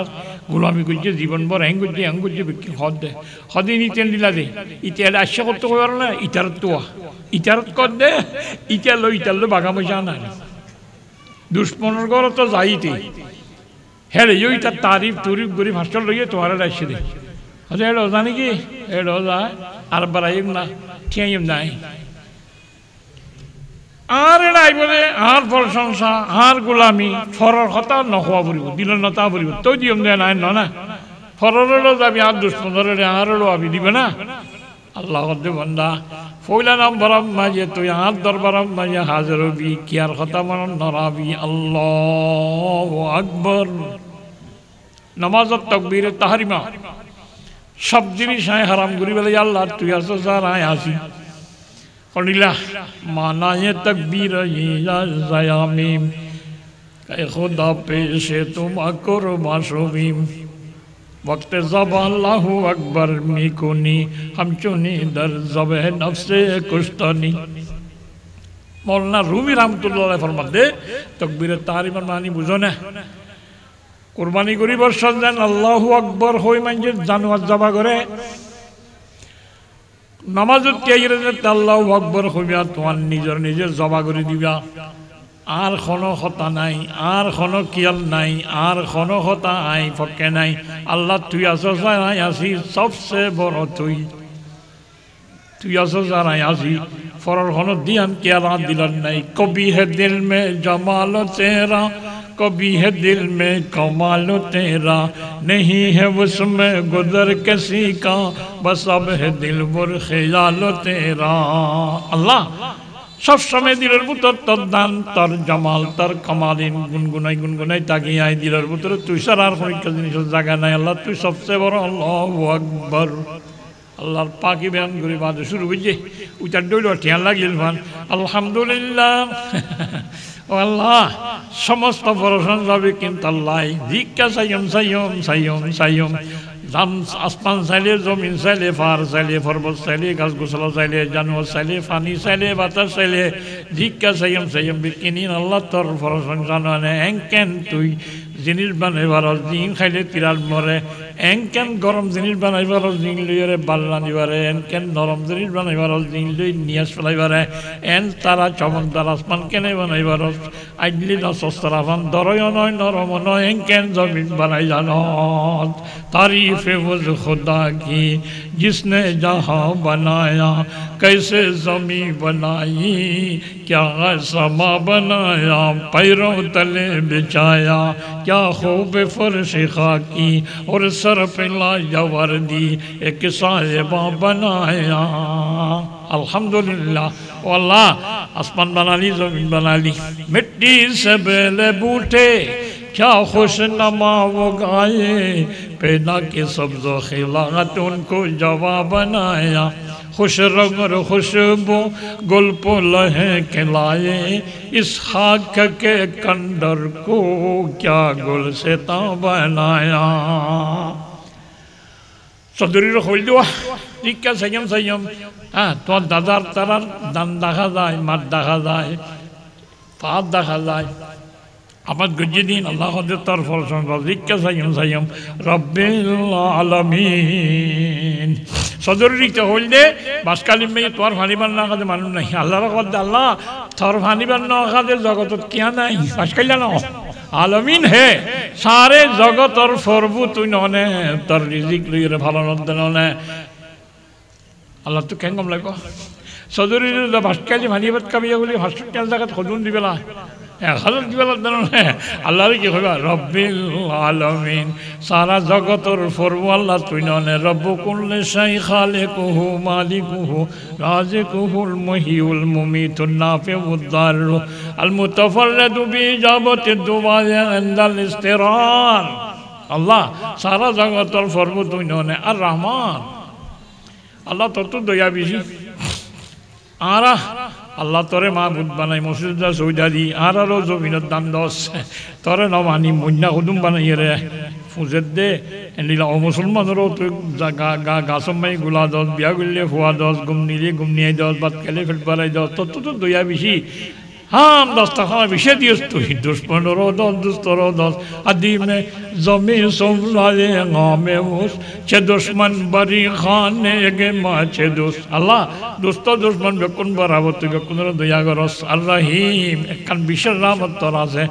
গোলামি করছে জীবন বর হেং করছে হেং করছে বিক্রি হদ দে। সদিন ইতেন দিলা দে। ইতিয়া আসছে করতে কবার না ইটার তো ইটারত কর দে? ইটা লো ইটার লো বাগা পয়সা না দুশ্মনের ঘর তো যাইতে হেরে ইও ইটার তারিফ তুরিফ গরিব হাস্টল লইয়ে তোমার আসছে দে। হতে এড়ো জানি কি এড়ো যায় আর বাড়াইম না, ঠিয়াইম নাই। আর এড়াই বলে আর প্রশংসা আর গোলামি ফরর হতা নহোয়া পড়িব দিল নতা পড়িব তো দিয়ম দে, নাই না ফররেরও যাবি আর দুশ্মনের আরও আবি দিবে না। আল্লাহ বন্দা, ফইলা নাম বরাম মাঝে তুই আর দরবারাম মাঝে হাজার হবি কিয়ার কথা মন নরাবি আল্লাহ আকবর নমাজত তকবীর তাহারিমা সব জিনিস আয় হারাম করি বলে আল্লাহ তুই আসো স্যার আয় আসি কলিলা মানায় তকবীর জায়ামিম खुदा पेश तुम अकुर मासूमीम वक्त जब अल्लाह अकबर मिकुनी हम चुनी दर जब नफ्से कुश्तनी মৌলানা রুমি রহমতুল্লাহ ফরমাতে তকবীরের তাহারিমার মানি বুঝো না কোরবানি করি বর্ষণ দেন আল্লাহ আকবর হই মানছে জানুয়ার জবা করে নামাজত আল্লাহ আকবর হইবা তোমার নিজের নিজের জবা করে দিবা। আর কোনো হতা নাই, আর কোনো কিয়াল নাই, আর কোনো হতা আই ফকে নাই। আল্লাহ, তুই আছো নাই আসি সবসে বড় তুই। তুই আছো জানাই আসি ফরর হন দিয়ান কেয়ালা দিলান নাই। কবি হে দিল মে জমাল তেরা कभी है दिल में कमाल तेरा नहीं है उसमें गुजर किसी का बस अब है दिल बुर ख्याल तेरा আল্লাহ সব সময় দিলের ভিতর তোর দান তোর জামাল তোর কামালিন গুনগুনাই গুনগুনাই তাকিয়াই দিলের ভিতরে তুই সার আর পরীক্ষা জিনিসের জায়গা নাই আল্লাহ তুই সবচেয়ে বড় আল্লাহ আকবর আল্লাহর পাকি ব্যায়াম করে বাদে শুরু বুঝছে উচার ডইল ঠিয়ান লাগিল ভান আলহামদুলিল্লাহ ও আল্লাহ, সমস্ত পড়াশোনা যাবে কিন্তু আল্লাহ। ভিক্ষা সাইয়ম সাইয়ম সাইয়ম ধান আসমান চাইলে জমিন চাইলে পাহাড় চাইলে পর্বত চাইলে গাছ গোছলা চাইলে জানোয়ার চাইলে, পানি চাইলে বাতাস চাইলে ভিক্ষা চাইম চাইম বিকিনি আল্লাহ তোর পড়াশোনা জানো এংকেন তুই। জিনিস বানাইবার দিন খাইলে তিরাল মরে। این کین گرم زند بنائی بار جنگ لیے بالانے خدا کی جس نے جہاں بنایا کیسے زمین بنائی کیا سما بنایا پیروں تلے بچایا کیا خوبا کی اور صرف لا جوار دی ایک صاحبہ بنایا۔ الحمدللہ، واللہ، آسمان بنا لی زمین بنا لی مٹی سے بیلے بوٹے، کیا خوش نما وہ گائے۔ پیدا کی سبز و خلاغت ان کو جواب بنایا۔ خوش رنگ اور خوشبو گل پل ہیں لائے اس خاک کے کندر کو کیا گل سے تا بنایا۔ صدری رخویلو دیکھ سیم سیم۔ ہاں، تو دادار ترار دن دخا دائے مات دخا دائے پات دخا دائے আমার গুজিদিন আল্লাহ হদের তরফল সংবাদ দিক্কা সাইম সাইম رب العالمین۔ সদরিতে হইলে বাসকালিম মেয়ে তোর ফানিবার না কাজে মানুষ নাই। আল্লাহর কথা আল্লাহ তোর ফানিবার না কাজে জগতত কিয়া নাই? বাসকাইলা না। আলমিন হে সারে জগতর ফরবু তুই ননে তোর রিজিক লইরে ভালো নদে ননে আল্লাহ তো কেন গম লাগব? সদরির ভাস্কালি ভানিবাদ কাবিয়া বলি হসপিটাল জায়গাত সদুন দিবেলা এক হাজার দিবেলা জানে আল্লাহর কি হইবা রব্বিল আলমিন। সারা জগতর ফরবু আল্লাহ তুই ননে। রব্বু কুল্লে সাই খালে কুহু মালি কুহু রাজে কুহুল মহিউল মুমিতুন নাফে উদ্দার আল মুতফরদু বি জাবতে দুবায়া ইনদাল ইস্তিরার আল্লাহ, সারা জগতর ফরবু তুই ননে। আর, আল্লাহ তোর মা বুধ বানাই মসজিদা সৌদা দি আর আরও জমিনের দাম দশ। তরে নবানি মানি মন্যা হুদুম বানাই রে। ফুজের দে, এনিলা ও মুসলমানেরও তুই গা গা গাছমাই গোলা দশ, বিয়া গুললে ফুয়া দশ গুম নিলে গুম নিয়ে দশ বাত খেলে ফেল পারাই দশ, তত তো দইয়া বেশি। হাম দস্তা খানা বিশে দিয়েছ তুই দুশ্মনেরও দশ দুস্তরও দশ আদি মে জমি সোমরালে গামে ছে দুশ্মন বরি খানে গে মা ছে দুস আল্লাহ দুস্ত দুশ্মন বেকুন বরাবর তুই বেকুনের দয়া করস আর রহিম একখান বিশেষ রামত তোর আছে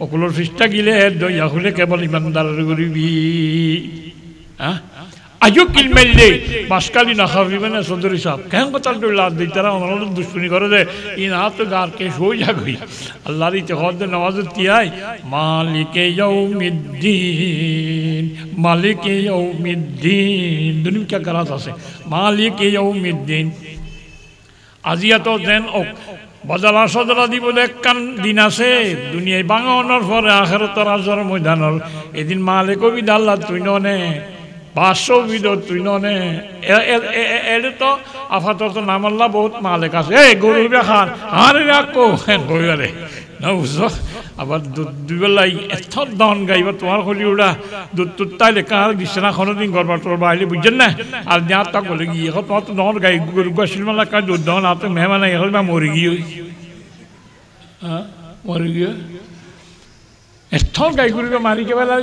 অকুলোর ফিসটা গিলে দয়া হলে কেবল ইমানদার করিবি হ্যাঁ আজও কিলমেললে বাসকালি না খাবি মানে চৌধুরী সাহেব কেন কথা লাভ দিই তারা অনার দুশ্মনী করে দে ই না তো গার কে সই যাগই আল্লাহর ইতে হদ নওয়াজ তিয়াই মালিকে ইয়াউমিদ্দিন মালিকে ইয়াউমিদ্দিন দুনিয়া কে গরাত আছে মালিকে ইয়াউমিদ্দিন আজিয়া তো দেন ওক বজালা সজলা দিব একখান দিন আছে দুনিয়ায় বাঙানোর পরে আখেরতর আজর ময়দানর এদিন মালিক বিদ আল্লাহ তুই ননে পাঁচশো বিদ তুই ননে এর তো আপাতত নামাল্লা বহুত মালিক আছে। এই গরু খান আরে রাখো গরুরে না বুঝছ? আবার দুধ দুবেলাই এত দন গাইব তোমার হলি দুধ তুধ তাইলে কার বিছানা কোনো দিন গরবার তোর বাইরে বুঝছেন না আর যা তা বলে গিয়ে এখন তোমার তো গাই গরু গাছিল মালা কাজ দুধ দন আর তো মেহমান এখন মরে গিয়ে। হ্যাঁ মরে গিয়ে। এত গাই গরুকে মারি কে বেলা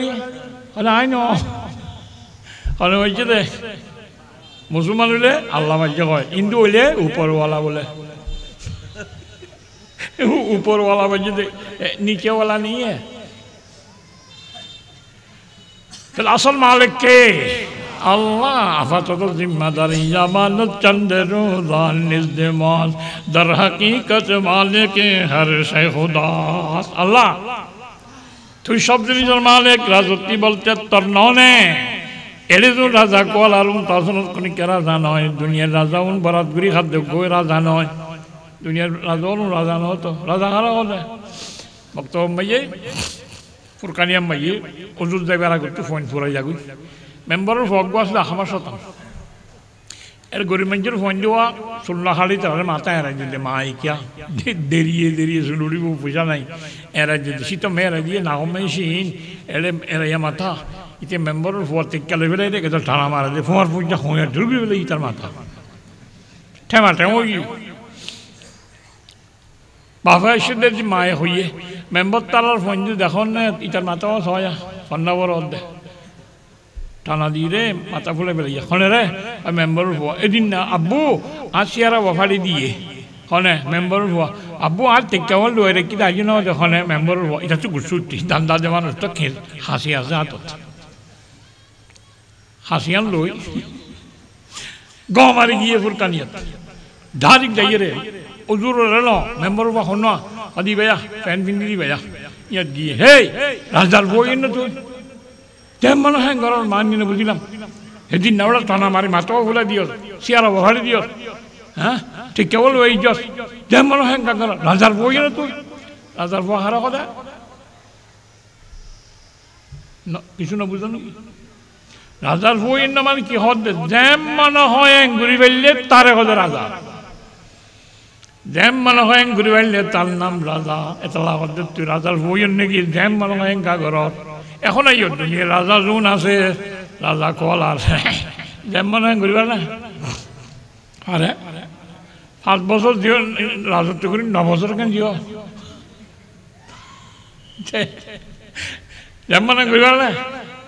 আরে আই ন। মানে হয়েছে দে মুসলমান হইলে আল্লাহ মাজ্জা হয় হিন্দু হইলে উপরওয়ালা বলে। উপরওয়ালা বলছে দে নিচেওয়ালা নিয়ে? তাহলে আসল মালিক কে? আল্লাহ, আপাতত জিম্মাদার জামানত চন্দ্র নিজে মাস দর হকিকত মালিক হর শেহুদাস আল্লাহ, তুই সব জিনিসের মালিক রাজত্বী বলতে তোর ননে। এলে তো রাজা কল আর তাসনত কোন কে রাজা নয়, দুনিয়ার রাজা উন বরাত গুরি খাদ্য গই রাজা নয়। দুনিয়ার রাজা উন রাজা নয় তো, রাজা হারা হলে? বক্তব্য মাইয়ে ফুরকানিয়া মাইয়ে অজুর আগে একটু ফোন ফুরাই যাগুই। মেম্বারের ভগ্য আসলে আমার শতাং এর গরিব মানুষের ফোন দেওয়া ষোলো খালি তাহলে মাথা এরাই দিলে, মা ইকিয়া দেরিয়ে দেরিয়ে শুনুড়িব পয়সা নাই। এরাই দিতে শীত মেয়েরাই দিয়ে না কমে সিন এরাইয়া মাথা। ইতে মেম্বারের ফোয়ার টেক্কালে ফেলে রেখে তো টানা মারা দিয়ে। ফোয়ার পয়সা হয়ে ঢুকবি বলে ইতার মাথা। ঠেমা ঠেমা বাবা এসে দেখছি মায়ে হইয়ে মেম্বার তারার ফোন দিয়ে দেখুন না ইটার মাথাও হয় বড় অর্ধে টানা দিয়ে রে মাথা ফুলে বেলে এখনে রে মেম্বার হওয়া এদিন না, আব্বু আর চেয়ারা বফারি দিয়ে। হনে মেম্বার হওয়া আব্বু আর টেক্কাও লয়ে রেখি দাঁড়িয়ে নেওয়া যখন মেম্বার হওয়া এটা তো গুসুটি দান্দা দেওয়ার তো খেল হাসি আছে হাতত। হাসিয়ান লই গম মারি গিয়ে ফুরকানিয়াত ধারিক যাইয়ে রে ওজুর রেল মেম্বার হওয়া হন আদি বেয়া ফ্যান পিন্ধি বেয়া ইয়াত গিয়ে হে রাজার বই না তুই তেমন হ্যাঁ ঘরের মান নিয়ে বুঝিলাম সেদিন না ওরা টানা মারি মাথাও ফুলে দিও চেয়ারা বহারি দিও হ্যাঁ ঠিক কেবল ওই যস তেমন হ্যাঁ ঘর রাজার বই না তুই রাজার বউ হারা কথা কিছু না বুঝলো রাজার বই না মানে কি হদ? যেমন হয় ঘুরি ফেললে তারে হদে রাজা। যেম মনে হয় ঘুরি ফেললে তার নাম রাজা। এতলা হদে তুই রাজার বই নাকি? যেম মনে হয় গা ঘরত এখন এই দুনিয়া রাজা জোন আছে, রাজা কল আছে। যেমন ঘুরিবা না আরে, পাঁচ বছর দিও, রাজত্ব করি, ন বছর কেন দিও? যেমন ঘুরিবা না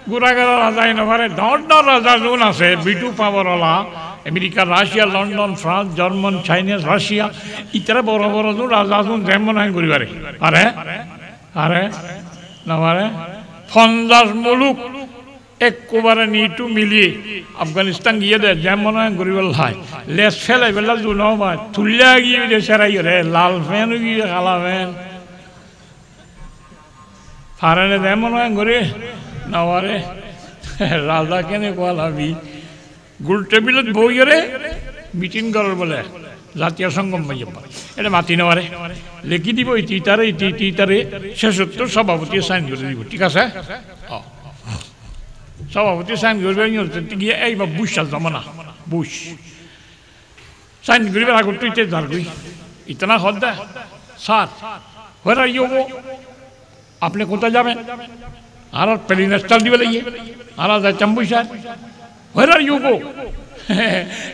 গুড়াগাড়া রাজা নভারে ডর রাজা জোন আছে, বিটু পাওয়ারওয়ালা America Russia London France German Chinese Russia ইতারা বড় বড় জোন রাজা জোন যেমন ঘুরিবারে আরে আরে নভারে পঞ্চাশ মুলুক একবারে নিটু মিলিয়ে আফগানিস্তান গিয়ে দে যেমন গরিব লাই লেস ফেলে বেলা জুন তুলিয়া গিয়ে যে সেরাই রে লাল ফ্যান গিয়ে কালা ফ্যান ফারানে যেমন গরে নওয়ারে, রাজা কেনে কোয়ালাবি গোল টেবিলত বই রে মিটিং করার বলে জাতীয় সঙ্গম মাইয়াম্মা এটা মাতি নেওয়ারে। লেখি দিব ইতি তারে ইতি ইতি তারে শেষোত্তর সভাপতি সাইন করে দিব, ঠিক আছে? সভাপতি সাইন করবে গিয়ে এই বা বুশ আসবে না বুশ। সাইন করবে আগর তুই তে দাঁড় গই ইতনা হদ দে স্যার হয়ে আর আপনি কোথায় যাবেন? আর প্লেন স্টার দিবে লাগিয়ে আর যাচ্ছাম বুঝার হয়ে আর ইউ গো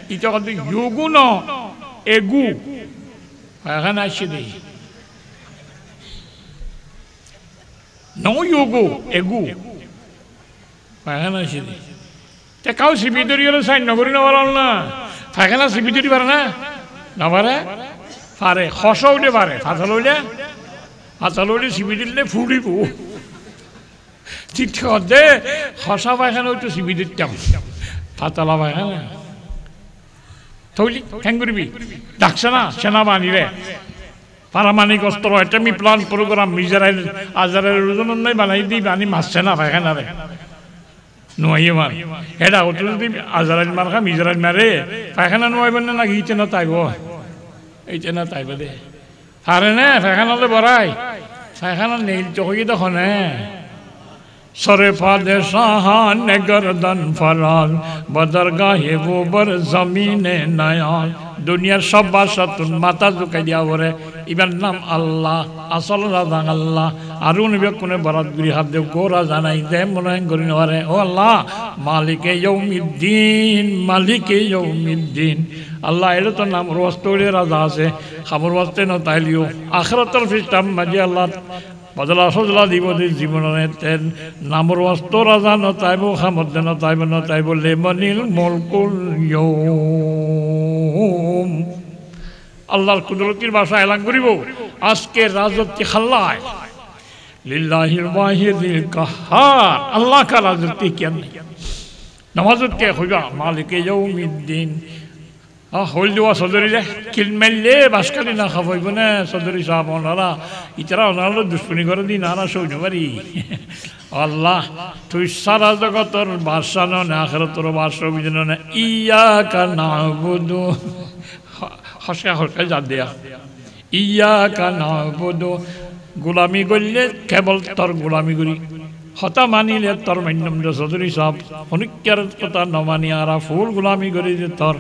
ইটা কথা ইউগু ন এগু পায়খানা আসছে দেখি নো ইয়োগো এগু পায়খানা আসছে দেখি তে কাউ ধরি হলে সাইন নগরী না বলাল না সিবি ধরি পারে না না পারে পারে খস উঠে পারে ফাথল উঠে ফাথল উঠে সিবি দিলে ঠিক দে খসা পায়খানা একটু সিবি দিতাম ফাতলা পায়খানা থইলি হ্যাং করবি? ডাকছে না সেনাবাহিনীরে পারামানিক অস্ত্র এটামি প্লান প্রোগ্রাম ইসরায়েল আজারের ওজন নাই, বানাই দিই বানি মারছে না পায়খানা রে নোয়াইয়ে মার। এটা ওটা যদি আজারাইল মার খাম ইসরায়েল মারে। পায়খানা নোয়াইবেন না, নাকি ইতে না তাইব এইতে না তাইব দে। হারে নে পায়খানালে বড়াই পায়খানা নেই চকি তখন হ্যাঁ सर पादशाहान गर्दन फराल बदरगाहे वो बर जमीन नयाल দুনিয়ার সব বাসাতুন মাথা ঢুকাই দিয়া বলে ইবার নাম আল্লাহ আসল রাজা আল্লাহ আৰু নিবে কোনে বরাত গুৰি হাত দেও গোরা জানাই দে মনে করি নরে ও আল্লাহ মালিকে ইয়ৌমিদ্দিন মালিকে ইয়ৌমিদ্দিন আল্লাহ এটা তো নাম রস্তরে রাজা আছে খাবার বাস্তে ন তাইলিও আখরাতর ফিস্টাম মাঝে আল্লাহ বদলা সজলা দিব জীবনে তেন। নামর অস্ত রাজা নতাইব খামত নতাইব নতাইব, লেমনিল মলকুল আল্লাহর কুদরতির ভাষা এলান করিব। আজকে রাজত্ব খাল্লায়। লিল্লাহিল ওয়াহিদিল কাহার। আল্লাহ কা রাজত্ব কেন নামাজত কে হইবা? মালিকে ইয়াউমিদ্দিন। দেওয়া সদরি রে কিল মেললে বাসকালি না খাবইব না? সদরি সাহেব ওনারা ইতারা ওনারা দুশ্মনী করে দিন আনা সৌজ পারি আল্লাহ, তুই সারা জগতর বাদশা না আখেরতর বাদশা বিজন না? ইয়া কা নাবুদু। হসকা خطا مانی لے تر مندم دے صدری صاحب انک عرض پتا نمانی آرہ فول غلامی گری دے تر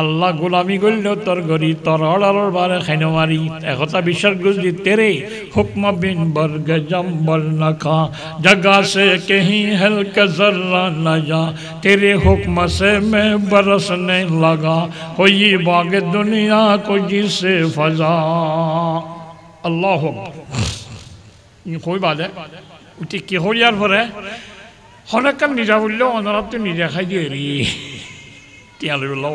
اللہ غلامی گل دے تر گری تر اڑار بارے خینواری اے خطا بشر گز دی تیرے حکم بن برگ جمبر نکا جگہ سے کہیں ہلک ذرہ نہ جا تیرے حکم سے میں برسنے لگا ہوئی باغ دنیا کو جسے فضا اللہ حکم یہ کوئی بات ہے উঠি কি হরিয়ার পরে হরেকাল নিজা বললেও তো নিজা খাই দিয়ে রে তিয়ালে বললাম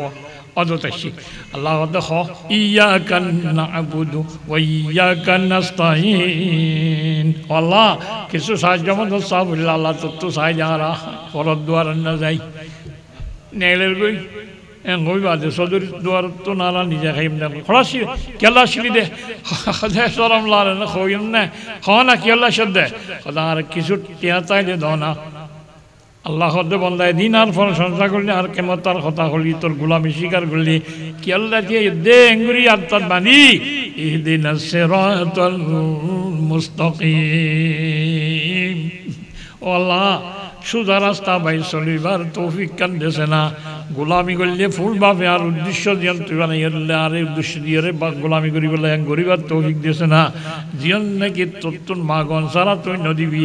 অদতাসি আল্লাহ দেখ ইয়া কান্না আবুদু ও ইয়া কান্নাস্তাইন আল্লাহ, কিছু সাহায্য মতো সাহ বললা আল্লাহ তোর সাহায্য আরা পরত না যাই নেলের গই to nara ni ja khaim da kholashi kella shili de khada soram la na khoyim na khana kella shadde khada ar kisu tia tai de dona আল্লাহ হদ্দে বন্দায় দিন আর ফল সংসার করলি আর কেমন তার কথা হলি তোর গোলামি স্বীকার করলি কি আল্লাহ দিয়ে দে এঙ্গুরি আর তার বানি ইহদিন মুস্তাকিম ও আল্লাহ সুদা রাস্তা বাই চলিবার তৌফিক কান দেছে না। গোলামি করলে ফুল ভাবে আর উদ্দেশ্য জিয়ন তুই বানাই হলে আর উদ্দেশ্য দিয়ে রে গোলামি করি বলে গরিবার তৌফিক দেছে না। জিয়ন নাকি তোর মাগন সারা তুই নদীবি।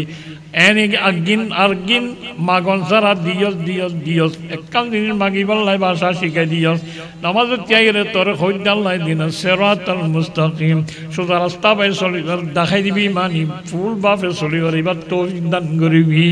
এনে আগিন আরগিন মাগন সারা দিয়স দিয়স দিয়স। একাল দিন মাগি বললাই ভাষা শিখাই দিয়স। নামাজ ত্যাগ রে তোর হইদাল্লাই দিন সেরাতাল মুস্তাকিম। সোজা রাস্তা পাই চলিবার, দেখাই দিবি মানি। ফুল বাপে চলিবার এবার তৌফিক দান করিবি।